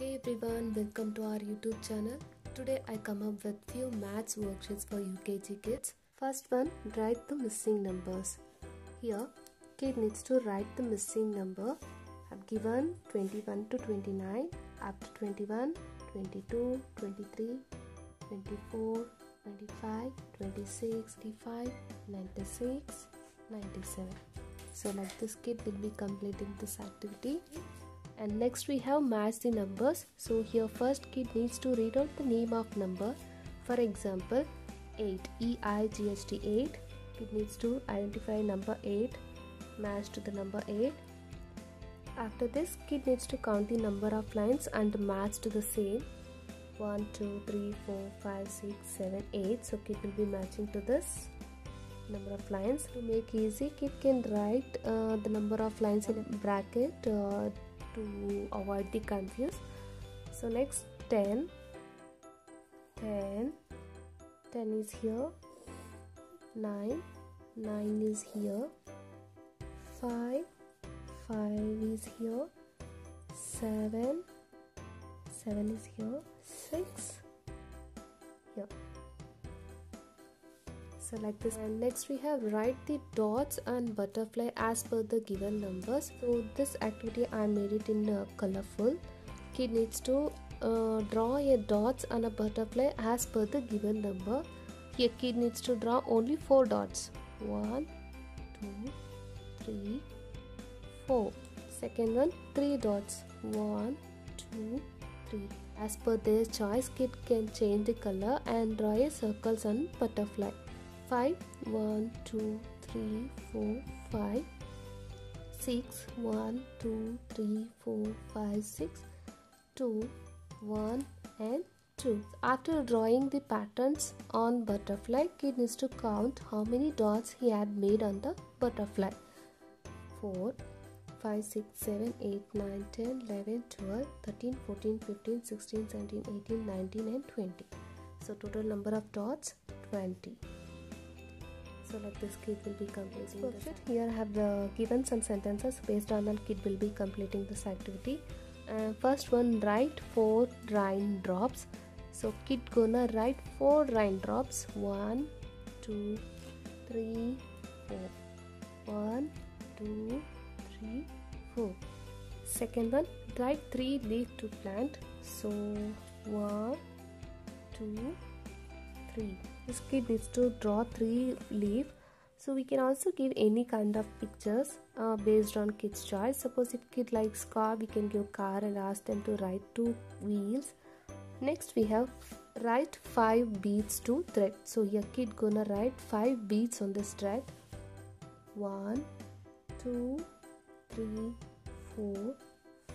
everyone, welcome to our YouTube channel. Today I come up with few maths worksheets for UKG kids. First one, write the missing numbers. Here, kid needs to write the missing number. I've given 21 to 29, up to 21, 22, 23, 24, 25, 26, 25, 96, 97. So like this kid will be completing this activity and next we have match the numbers. So here first kid needs to read out the name of number. For example 8 e i g h t 8 kid needs to identify number 8 match to the number 8 after this kid needs to count the number of lines and match to the same. 1 2 3 4 5 6 7 8 so kid will be matching to this number of lines. To make easy kid can write uh, the number of lines in bracket uh, to avoid the confuse so next 10 10 10 is here. 9 9 is here. 5 5 is here. 7 7 is here. 6 here like this. And next we have write the dots and butterfly as per the given numbers. So this activity i made it in uh, colorful. Kid needs to uh, draw a dots and a butterfly as per the given number. Here kid needs to draw only four dots. One two three four. Second one three dots. One two three. As per their choice kid can change the color and draw a circles and butterfly 5 1 2 3 4 5 6 1 2 3 4 5 6 2 1 and 2 after drawing the patterns on butterfly kid needs to count how many dots he had made on the butterfly. 4 5 6 7 8 9 10 11 12 13 14 15 16 17 18 19 and 20 so total number of dots 20 so like this kid will be completing this here I have uh, given some sentences. Based on that kid will be completing this activity. Uh, first one write four raindrops so kid gonna write four raindrops one two three four. One two three four. Second one write three leaf to plant. So one two three this kid needs to draw three leaf so we can also give any kind of pictures uh, based on kids choice. Suppose if kid likes car we can give car and ask them to write two wheels. Next we have write five beads to thread. So here kid gonna write five beads on this thread. One two three four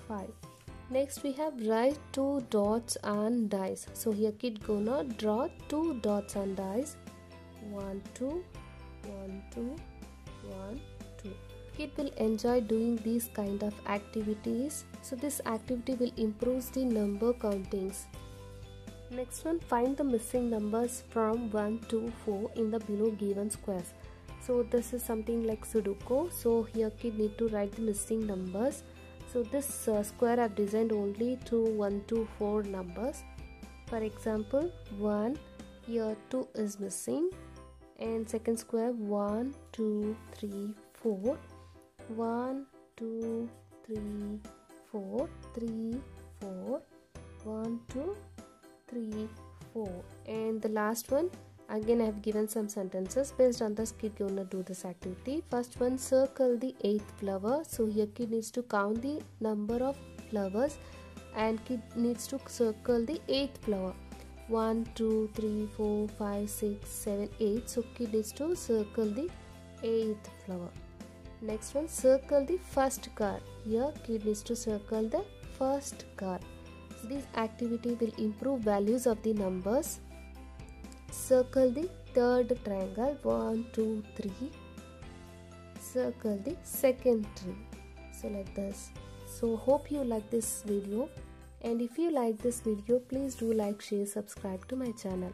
five next we have write two dots and dice. So here kid gonna draw two dots and dice. One two one two one two. Kid will enjoy doing these kind of activities. So this activity will improve the number countings. Next one find the missing numbers from 1 to 4 in the below given squares. So this is something like sudoku. So here kid need to write the missing numbers so this uh, square I've designed only to 1 to 4 numbers. For example 1 here 2 is missing. And second square 1 2 3 4 1 2 3 4 3 4 1 2 3 4 and the last one again i have given some sentences based on this kid gonna do this activity. First one circle the eighth flower. So here kid needs to count the number of flowers and kid needs to circle the eighth flower. 1 2 3 4 5 6 7 8 so kid needs to circle the eighth flower. Next one circle the first car. Here kid needs to circle the first car. This activity will improve values of the numbers circle the third triangle. 1 2 3 circle the second tree. So like this. So hope you like this video. And if you like this video please do like share subscribe to my channel